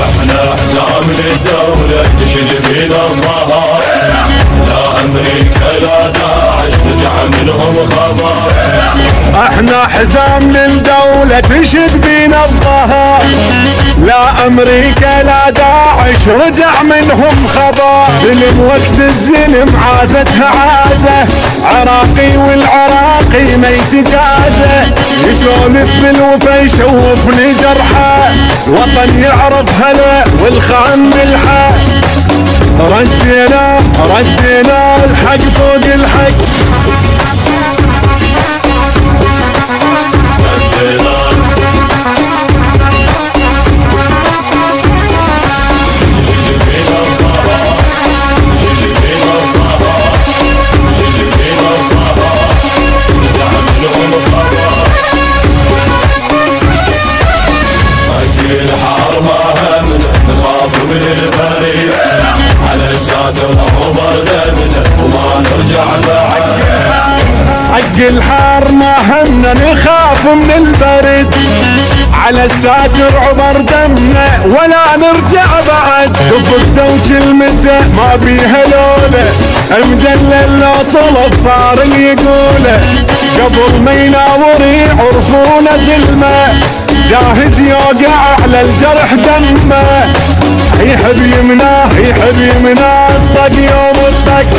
أحنا حزام للدولة تشد بينا الظهر لا أمريكا لا داعش رجع منهم خبر. أحنا حزام للدولة تشد بينا الظهر لا أمريكا لا داعش رجع منهم خبر. ظلم وقت الزلم عازتها عازة. عراقي والعراقي ما يتجازه يسولف بالوفا يشوفني جرحه الوطن يعرف هلا والخان ملحه. ردينا ردينا الحق فوق الحق. دمنا وما نرجع حق الحار ما همنا نخاف من البرد. على الساتر عبر دمنا ولا نرجع بعد. دفقته وكلمته ما بيها لوله مدلل لو طلب صار اللي يقوله. قبل ما يناور يعرفونه زلمه. جاهز يوقع على الجرح دمه. يحب يمناه يحب من الطق يوم الطق